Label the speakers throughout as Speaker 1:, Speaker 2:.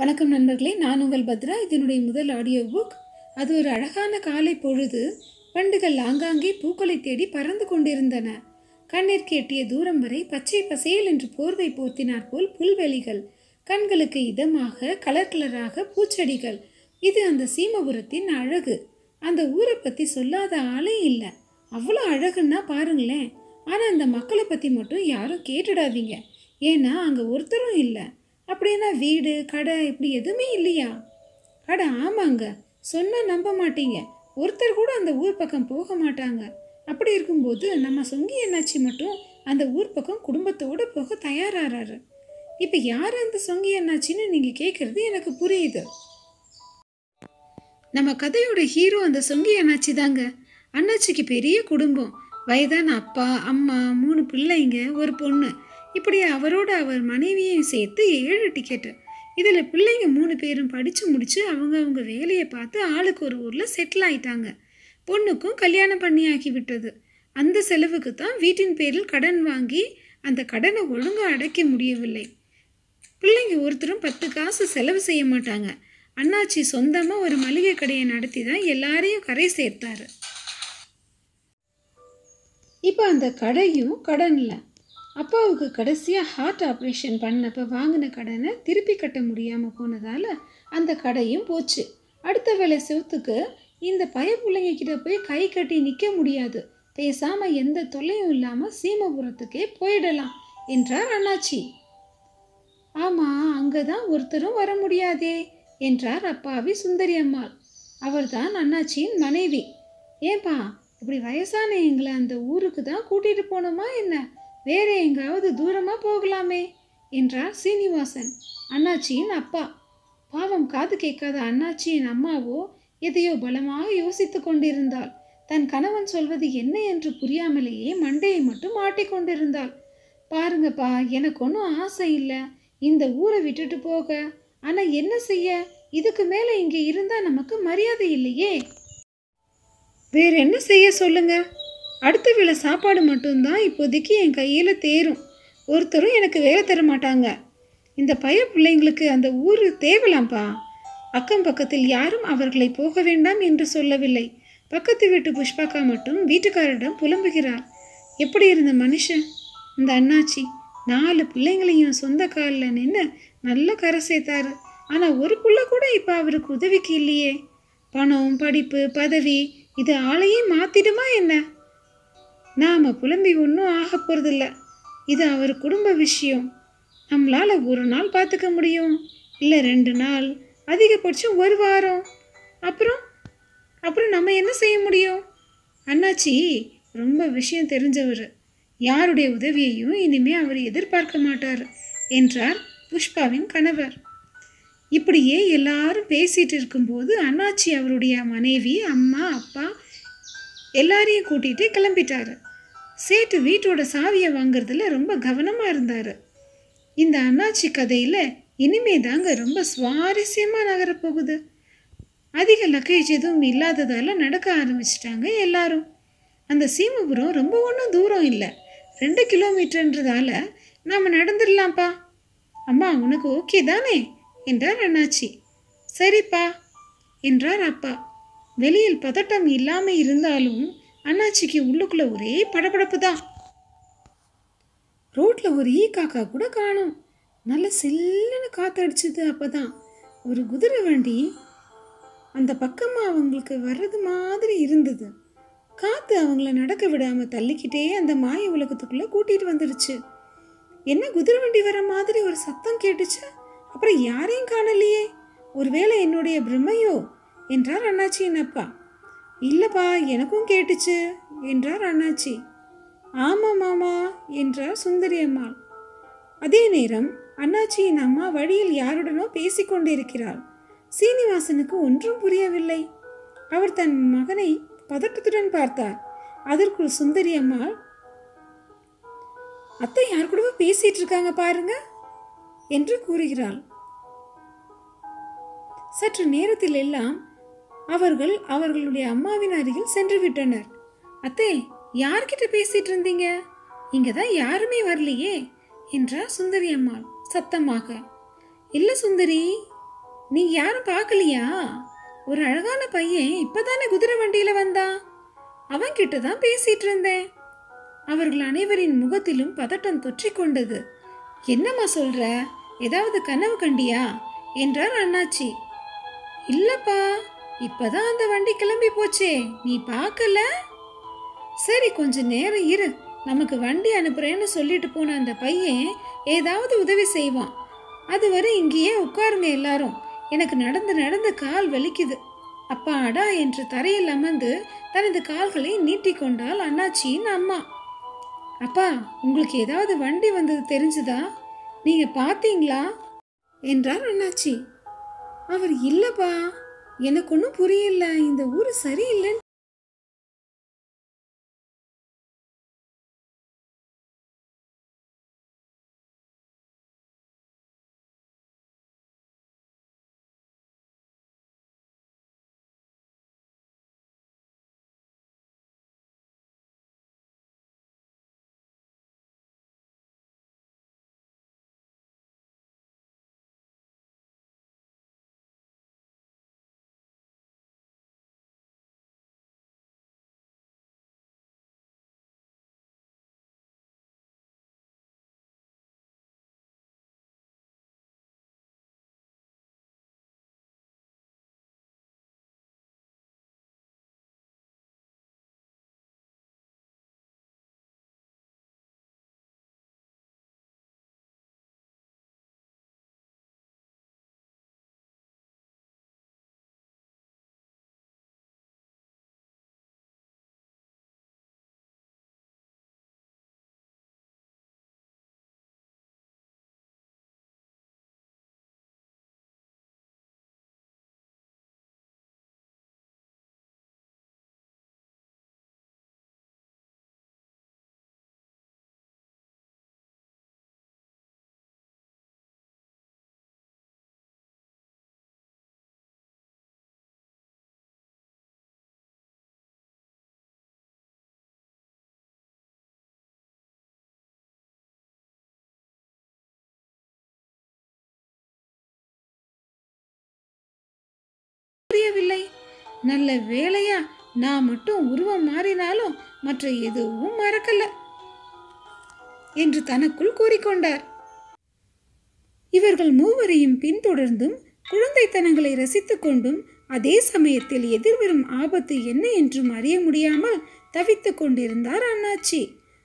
Speaker 1: வணக்கம் நண்பர்களே நான் உங்கள் பத்ரா. இதனுடைய முதல் ஆடியோ புக் அது ஒரு அழகான காலை பொழுது பண்டுகள் ஆங்காங்கே பூக்களை தேடி பறந்து கொண்டிருந்தன. கண்ணிற்கு எட்டிய தூரம் வரை பச்சை பசேல் என்று போர்வை போர்த்தினார் போல் புல்வெளிகள் கண்களுக்கு இதமாக கலர் கலராக பூச்செடிகள். இது அந்த சீமபுரத்தின் அழகு. அந்த ஊரை பற்றி சொல்லாத ஆளே இல்லை. அவ்வளோ அழகுன்னா பாருங்களேன். ஆனால் அந்த மக்களை பற்றி மட்டும் யாரும் கேட்டுடாதீங்க. ஏன்னா அங்கே ஒருத்தரும் இல்லை. அப்படின்னா வீடு கடை இப்படி எதுவுமே இல்லையா? அட ஆமாங்க. சொன்னால் நம்ப மாட்டீங்க. ஒருத்தர் கூட அந்த ஊர் பக்கம் போக மாட்டாங்க. அப்படி இருக்கும்போது நம்ம சொங்கி அண்ணாச்சி மட்டும் அந்த ஊர் பக்கம் குடும்பத்தோடு போக தயாராகிறாரு இப்போ யார் அந்த சொங்கி அண்ணாச்சின்னு நீங்கள் கேட்குறது எனக்கு புரியுது. நம்ம கதையோட ஹீரோ அந்த சொங்கி அண்ணாச்சி தாங்க. அண்ணாச்சிக்கு பெரிய குடும்பம். வயதான அப்பா அம்மா மூணு பிள்ளைங்க ஒரு பொண்ணு. இப்படி அவரோட அவர் மனைவியையும் சேர்த்து ஏழு டிக்கெட்டு இதில் பிள்ளைங்க மூணு பேரும் படித்து முடித்து அவங்க அவங்க வேலையை பார்த்து ஆளுக்கு ஒரு ஊரில் செட்டில் ஆயிட்டாங்க. பொண்ணுக்கும் கல்யாணம் பண்ணி ஆக்கி விட்டது. அந்த செலவுக்கு தான் வீட்டின் பேரில் கடன் வாங்கி அந்த கடனை ஒழுங்காக அடைக்க முடியவில்லை. பிள்ளைங்க ஒருத்தரும் பத்து காசு செலவு செய்ய மாட்டாங்க. அண்ணாச்சி சொந்தமாக ஒரு மளிகை கடையை நடத்தி தான் எல்லாரையும் கரை சேர்த்தாரு. இப்போ அந்த கடையும் கடனில் அப்பாவுக்கு கடைசியாக ஹார்ட் ஆப்ரேஷன் பண்ணப்போ வாங்கின கடனை திருப்பி கட்ட முடியாமல் போனதால் அந்த கடையும் போச்சு. அடுத்த வேலை செவத்துக்கு இந்த பய பிள்ளைங்க கிட்ட போய் கை கட்டி நிற்க முடியாது. பேசாமல் எந்த தொல்லையும் இல்லாமல் சீமபுரத்துக்கே போயிடலாம் என்றார் அண்ணாச்சி. ஆமாம் அங்கே தான் ஒருத்தரும் வர முடியாதே என்றார் அப்பாவி சுந்தரி அம்மாள். அவர்தான் அண்ணாச்சியின் மனைவி. ஏப்பா இப்படி வயசான எங்களை அந்த ஊருக்கு தான் கூட்டிகிட்டு போனோமா என்ன? வேறு எங்காவது தூரமாக போகலாமே என்றார் சீனிவாசன் அண்ணாச்சியின் அப்பா. பாவம் காது கேட்காத அண்ணாச்சியின் அம்மாவோ எதையோ பலமாக யோசித்து கொண்டிருந்தாள். தன் கணவன் சொல்வது என்ன என்று புரியாமலேயே மண்டையை மட்டும் ஆட்டிக்கொண்டிருந்தாள் பாருங்கப்பா எனக்கு ஒன்றும் ஆசை இல்லை. இந்த ஊரை விட்டுட்டு போக. ஆனால் என்ன செய்ய? இதுக்கு மேலே இங்கே இருந்தால் நமக்கு மரியாதை இல்லையே. வேற என்ன செய்ய சொல்லுங்க? அடுத்த வேளை சாப்பாடு மட்டும்தான் இப்போதைக்கு என் கையில் தேரும். ஒருத்தரும் எனக்கு வேலை தர மாட்டாங்க. இந்த பய பிள்ளைங்களுக்கு அந்த ஊர் தேவலாம்ப்பா அக்கம் பக்கத்தில் யாரும் அவர்களை போக வேண்டாம் என்று சொல்லவில்லை. பக்கத்து வீட்டு புஷ்பாக்கா மட்டும் வீட்டுக்காரரிடம் புலம்புகிறார். எப்படி இருந்த மனுஷன்? இந்த அண்ணாச்சி நாலு பிள்ளைங்களையும் சொந்த காலில் நின்று நல்ல கரை சேர்த்தாரு. ஆனால் ஒரு புள்ள கூட இப்போ அவருக்கு உதவிக்கு இல்லையே. பணம் படிப்பு பதவி இது ஆளையே மாற்றிடுமா என்ன? நாம் புலம்பி ஒன்றும் ஆக போகிறதில்ல இது அவர் குடும்ப விஷயம். நம்மளால் ஒரு நாள் பார்த்துக்க முடியும். இல்லை ரெண்டு நாள் அதிகபட்சம் ஒரு வாரம். அப்புறம் அப்புறம் நம்ம என்ன செய்ய முடியும்? அண்ணாச்சி ரொம்ப விஷயம் தெரிஞ்சவர். யாருடைய உதவியையும் இனிமே அவர் எதிர்பார்க்க மாட்டார் என்றார் புஷ்பாவின் கணவர். இப்படியே எல்லாரும் பேசிகிட்டு இருக்கும்போது அண்ணாச்சி அவருடைய மனைவி அம்மா அப்பா எல்லாரையும் கூட்டிகிட்டு கிளம்பிட்டாரு. சேட்டு வீட்டோட சாவியை வாங்குறதுல ரொம்ப கவனமாக இருந்தார். இந்த அண்ணாச்சி கதையில் இனிமே தாங்க ரொம்ப சுவாரஸ்யமாக நகரப்போகுது. அதிக லக்கேஜ் எதுவும் இல்லாததால் நடக்க ஆரம்பிச்சிட்டாங்க எல்லாரும். அந்த சீமபுரம் ரொம்ப ஒன்றும் தூரம் இல்லை. ரெண்டு கிலோமீட்டர்ன்றதால நாம் நடந்துடலாம்ப்பா. அம்மா உனக்கு ஓகே தானே? என்றார் அண்ணாச்சி. சரிப்பா என்றார் அப்பா. வெளியில் பதட்டம் இல்லாமல் இருந்தாலும் அண்ணாச்சிக்கு உள்ளுக்குள்ள ஒரே படபடப்பு தான் ரோட்டில் ஒரு ஈ காக்கா கூட காணும். நல்ல சில்லுன்னு காத்தடிச்சது அப்பதான். ஒரு குதிரை வண்டி அந்த பக்கமாக அவங்களுக்கு வர்றது மாதிரி இருந்தது. காற்று அவங்கள நடக்க விடாமல் தள்ளிக்கிட்டே அந்த மாய உலகத்துக்குள்ளே கூட்டிகிட்டு வந்துடுச்சு என்ன குதிரை வண்டி வர மாதிரி ஒரு சத்தம் கேட்டுச்சு? அப்புறம் யாரையும் காணலையே. ஒருவேளை என்னுடைய பிரம்மையோ என்றார் அண்ணாச்சியின் அப்பா. இல்லைப்பா எனக்கும் கேட்டுச்சு என்றார் அண்ணாச்சி. ஆமாம் மாமா என்றார் சுந்தரி அம்மாள் அதே நேரம் அண்ணாச்சியின் அம்மா வழியில் யாருடனோ பேசிக்கொண்டிருக்கிறாள் சீனிவாசனுக்கு ஒன்றும் புரியவில்லை. அவர் தன் மகனை பதட்டத்துடன் பார்த்தார். அதற்குள் சுந்தரி அம்மாள் அத்தை யார் கூடவோ பேசிட்டு இருக்காங்க பாருங்க என்று கூறுகிறாள். சற்று நேரத்தில் எல்லாம் அவர்கள் அவர்களுடைய அம்மாவின் அருகில் சென்று விட்டனர் அத்தே யார்கிட்ட பேசிட்டு இருந்தீங்க இங்க தான் யாருமே வரலையே என்றார் சுந்தரி அம்மாள் சத்தமாக. இல்ல சுந்தரி நீ யாரும் பார்க்கலையா? ஒரு அழகான பையன் இப்பதானே குதிரை வண்டியில வந்தான் அவன் கிட்ட தான் பேசிட்டு இருந்தேன் அவர்கள் அனைவரின் முகத்திலும் பதட்டம் தொற்றிக் கொண்டது என்னம்மா சொல்ற? ஏதாவது கனவு கண்டியா? என்றார் அண்ணாச்சி. இல்லப்பா இப்பதான் அந்த வண்டி கிளம்பி போச்சே. நீ பார்க்கல? சரி கொஞ்ச நேரம் இரு. நமக்கு வண்டி அனுப்புறேன்னு சொல்லிட்டு போன அந்த பையன் ஏதாவது உதவி செய்வான். அதுவரை இங்கேயே உட்காருங்க எல்லாரும். எனக்கு நடந்து நடந்து கால் வலிக்குது. அப்பாடா என்று தரையில் அமர்ந்து தனது கால்களை நீட்டிக்கொண்டாள் அண்ணாச்சியின் அம்மா. அப்பா உங்களுக்கு ஏதாவது வண்டி வந்தது தெரிஞ்சுதா? நீங்க பாத்தீங்களா என்றார் அண்ணாச்சி. அவர் இல்லப்பா. எனக்கு ஒன்றும் புரியல. இந்த ஊர் சரியில்லைன்னு புரியவில்லை. நல்ல வேலையா நான் மட்டும் உருவம் மாறினாலும் மற்ற எதுவும் மறக்கல என்று தனக்குள் கூறிக்கொண்டார். இவர்கள் மூவரையும் பின்தொடர்ந்தும் குழந்தைத்தனங்களை ரசித்துக் கொண்டும் அதே சமயத்தில் எதிர்வரும் ஆபத்து என்ன என்றும் அறிய முடியாமல் தவித்துக் கொண்டிருந்தார் அண்ணாச்சி.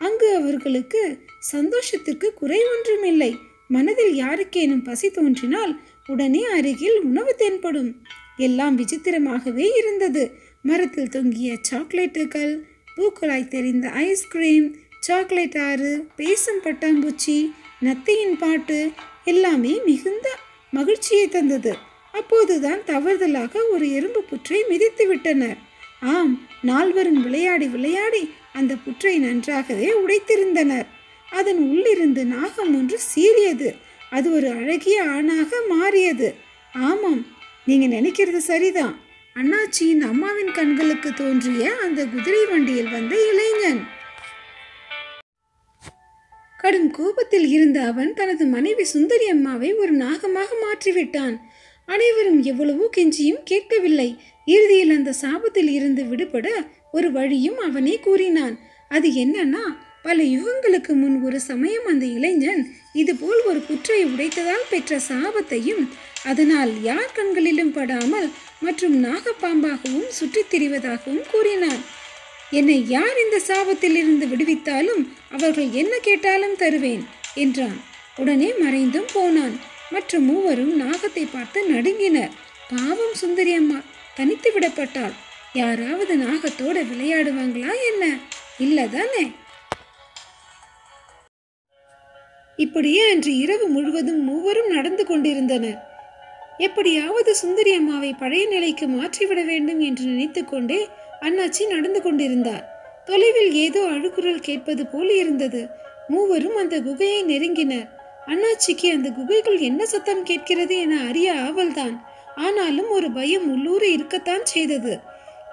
Speaker 1: அங்கு அவர்களுக்கு சந்தோஷத்திற்கு குறை ஒன்றுமில்லை. மனதில் யாருக்கேனும் பசி தோன்றினால் உடனே அருகில் உணவு தென்படும். எல்லாம் விசித்திரமாகவே இருந்தது. மரத்தில் தொங்கிய சாக்லேட்டுகள் பூக்களாய் தெரிந்த ஐஸ்கிரீம் சாக்லேட் ஆறு பேசும் பட்டாம்பூச்சி நத்தையின் பாட்டு எல்லாமே மிகுந்த மகிழ்ச்சியை தந்தது. அப்போதுதான் தவறுதலாக ஒரு எறும்பு புற்றை மிதித்து விட்டனர். ஆம் நால்வரும் விளையாடி விளையாடி அந்த புற்றை நன்றாகவே உடைத்திருந்தனர். அதன் உள்ளிருந்து நாகம் ஒன்று சீறியது. அது ஒரு அழகிய ஆணாக மாறியது. ஆமாம் நீங்க நினைக்கிறது சரிதான். அண்ணாச்சியின் அம்மாவின் கண்களுக்கு தோன்றிய அந்த குதிரை வண்டியில் வந்த இளைஞன். கடும் கோபத்தில் இருந்த அவன் தனது மனைவி சுந்தரி அம்மாவை ஒரு நாகமாக மாற்றிவிட்டான். அனைவரும் எவ்வளவோ கெஞ்சியும் கேட்கவில்லை. இறுதியில் அந்த சாபத்தில் இருந்து விடுபட ஒரு வழியும் அவனே கூறினான். அது என்னன்னா பல யுகங்களுக்கு முன் ஒரு சமயம் அந்த இளைஞன் இதுபோல் ஒரு குற்றை உடைத்ததால் பெற்ற சாபத்தையும் அதனால் யார் கண்களிலும் படாமல் மற்றும் நாகப்பாம்பாகவும் சுற்றித் திரிவதாகவும் கூறினான். என்னை யார் இந்த சாபத்தில் இருந்து விடுவித்தாலும் அவர்கள் என்ன கேட்டாலும் தருவேன் என்றான். உடனே மறைந்தும் போனான். மற்ற மூவரும் நாகத்தை பார்த்து நடுங்கினர். பாவம் சுந்தரி அம்மா தனித்து விடப்பட்டாள். யாராவது நாகத்தோட விளையாடுவாங்களா என்ன? இல்லதானே? இப்படியே அன்று இரவு முழுவதும் மூவரும் நடந்து கொண்டிருந்தனர். எப்படியாவது சுந்தரி அம்மாவை பழைய நிலைக்கு மாற்றிவிட வேண்டும் என்று நினைத்துக்கொண்டே அண்ணாச்சி நடந்து கொண்டிருந்தார். தொலைவில் ஏதோ அழுகுரல் கேட்பது போல் இருந்தது. மூவரும் அந்த குகையை நெருங்கினர். அண்ணாச்சிக்கு அந்த குகைக்குள் என்ன சத்தம் கேட்கிறது என அறிய ஆவல்தான். ஆனாலும் ஒரு பயம் உள்ளூர இருக்கத்தான் செய்தது.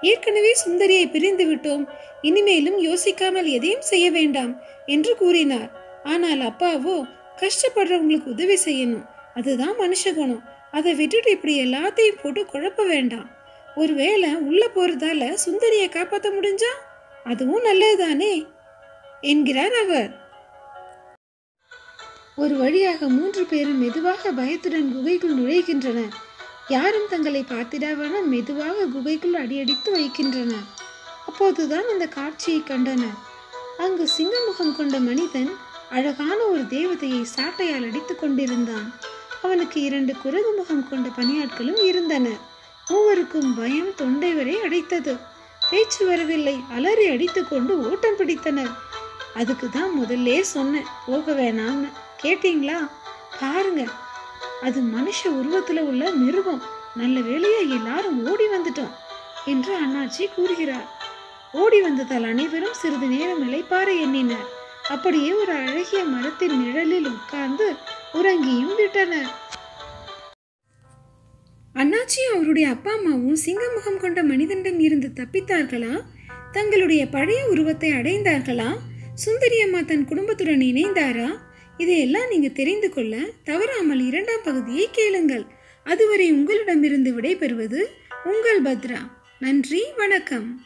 Speaker 1: ஏற்கனவே சுந்தரியை பிரிந்து விட்டோம் இனிமேலும் யோசிக்காமல் எதையும் செய்ய வேண்டாம் என்று கூறினார். ஆனால் அப்பாவோ கஷ்டப்படுறவங்களுக்கு உதவி செய்யணும். அதுதான் மனுஷ குணம். அதை விட்டுட்டு இப்படி எல்லாத்தையும் போட்டு குழப்ப வேண்டாம். ஒருவேளை உள்ள போறதால சுந்தரியை காப்பாற்ற முடிஞ்சா? அதுவும் நல்லதுதானே? என்கிறார் அவர். ஒரு வழியாக மூன்று பேரும் மெதுவாக பயத்துடன் குகைக்குள் நுழைகின்றனர். யாரும் தங்களை பார்த்திடாவன மெதுவாக குகைக்குள் அடியடித்து வைக்கின்றனர். அப்போதுதான் அந்த காட்சியை கண்டனர். அங்கு சிங்கமுகம் கொண்ட மனிதன் அழகான ஒரு தேவதையை சாட்டையால் அடித்து கொண்டிருந்தான். அவனுக்கு இரண்டு குரகு முகம் கொண்ட பணியாட்களும் இருந்தனர் மூவருக்கும் பயம் தொண்டை வரை அடைத்தது. பேச்சு வரவில்லை. அலறி அடித்துக்கொண்டு ஓட்டம் பிடித்தனர். அதுக்கு தான் முதல்லே சொன்னேன் போக வேணாம்னு. கேட்டீங்களா? பாருங்க அது மனுஷ உருவத்தில் உள்ள மிருகம். நல்ல வேலையா எல்லாரும் ஓடி வந்துட்டோம் என்று அண்ணாச்சி கூறுகிறார். ஓடி வந்ததால் அனைவரும் சிறிது நேரம் இளைப்பாற எண்ணினர். அப்படியே ஒரு அழகிய மரத்தின் நிழலில் உட்கார்ந்து உறங்கியும் விட்டனர். அண்ணாச்சியும் அவருடைய அப்பா அம்மாவும் சிங்கமுகம் கொண்ட மனிதனிடம் இருந்து தப்பித்தார்களா? தங்களுடைய பழைய உருவத்தை அடைந்தார்களா? சுந்தரி அம்மா தன் குடும்பத்துடன் இணைந்தாரா? இதையெல்லாம் நீங்க தெரிந்து கொள்ள தவறாமல் இரண்டாம் பகுதியை கேளுங்கள். அதுவரை உங்களிடமிருந்து விடைபெறுவது உங்கள் பத்ரா. நன்றி வணக்கம்.